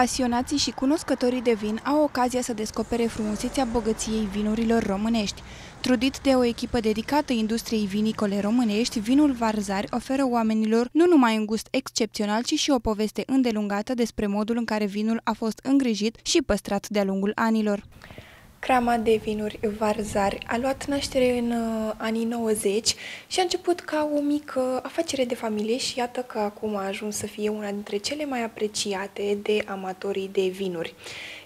Pasionații și cunoscătorii de vin au ocazia să descopere frumusețea bogăției vinurilor românești. Trudit de o echipă dedicată industriei vinicole românești, vinul Varzari oferă oamenilor nu numai un gust excepțional, ci și o poveste îndelungată despre modul în care vinul a fost îngrijit și păstrat de-a lungul anilor. Crama de vinuri Varzari a luat naștere în uh, anii 90 și a început ca o mică afacere de familie și iată că acum a ajuns să fie una dintre cele mai apreciate de amatorii de vinuri.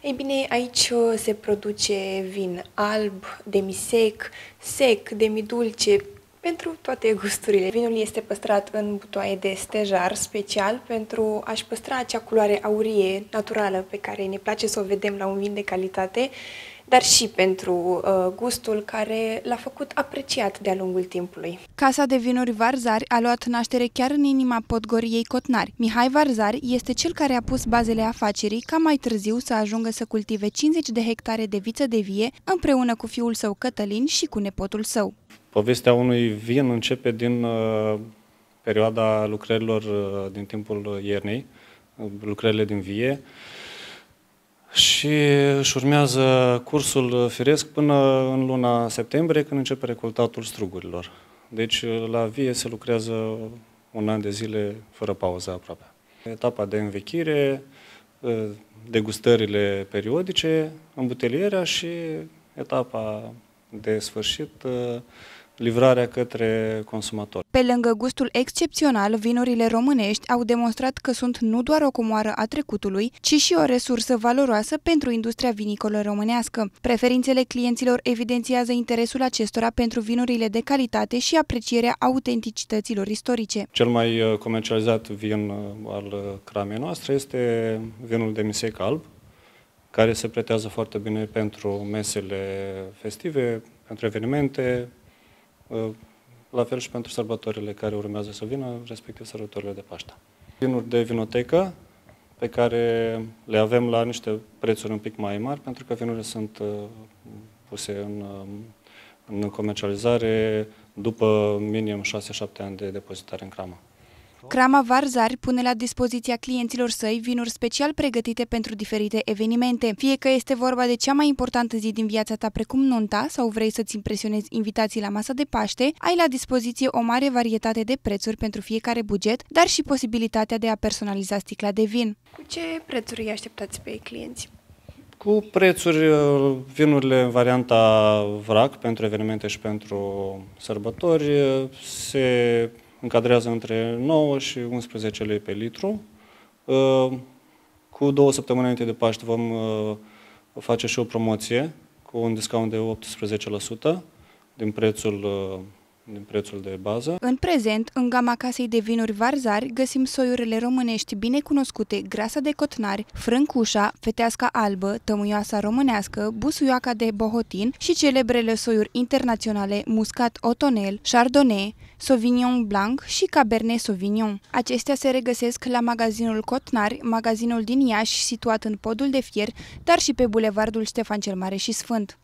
Ei bine, aici uh, se produce vin alb, demisec, sec, demidulce, pentru toate gusturile. Vinul este păstrat în butoaie de stejar special pentru a-și păstra acea culoare aurie naturală pe care ne place să o vedem la un vin de calitate dar și pentru uh, gustul care l-a făcut apreciat de-a lungul timpului. Casa de vinuri Varzari a luat naștere chiar în inima Podgoriei Cotnari. Mihai Varzari este cel care a pus bazele afacerii ca mai târziu să ajungă să cultive 50 de hectare de viță de vie împreună cu fiul său Cătălin și cu nepotul său. Povestea unui vin începe din uh, perioada lucrărilor uh, din timpul iernii, uh, lucrările din vie, și își urmează cursul firesc până în luna septembrie, când începe recoltatul strugurilor. Deci la vie se lucrează un an de zile fără pauză aproape. Etapa de învechire, degustările periodice, îmbutelierea și etapa de sfârșit, livrarea către consumator. Pe lângă gustul excepțional, vinurile românești au demonstrat că sunt nu doar o comoară a trecutului, ci și o resursă valoroasă pentru industria vinicolă românească. Preferințele clienților evidențiază interesul acestora pentru vinurile de calitate și aprecierea autenticităților istorice. Cel mai uh, comercializat vin uh, al uh, cramei noastre este vinul de misec alb, care se pretează foarte bine pentru mesele festive, pentru evenimente, Uh, la fel și pentru sărbătorile care urmează să vină, respectiv sărbătorile de Paște. Vinuri de vinotecă, pe care le avem la niște prețuri un pic mai mari, pentru că vinurile sunt uh, puse în, um, în comercializare după minim 6-7 ani de depozitare în cramă. Crama Varzari pune la dispoziția clienților săi vinuri special pregătite pentru diferite evenimente. Fie că este vorba de cea mai importantă zi din viața ta precum nunta sau vrei să-ți impresionezi invitații la masa de Paște, ai la dispoziție o mare varietate de prețuri pentru fiecare buget, dar și posibilitatea de a personaliza sticla de vin. Cu ce prețuri îi așteptați pe clienți? Cu prețuri, uh, vinurile în varianta vrac pentru evenimente și pentru sărbători uh, se încadrează între 9 și 11 lei pe litru. Uh, cu două săptămâni înainte de Paște vom uh, face și o promoție cu un discount de 18% din prețul uh, din prețul de bază. În prezent, în gama casei de vinuri Varzari, găsim soiurile românești bine cunoscute, grasa de cotnari, frâncușa, feteasca albă, tămuioasa românească, busuioaca de bohotin și celebrele soiuri internaționale Muscat Otonel, Chardonnay, Sauvignon Blanc și Cabernet Sauvignon. Acestea se regăsesc la magazinul Cotnari, magazinul din Iași, situat în Podul de Fier, dar și pe bulevardul Ștefan cel Mare și Sfânt.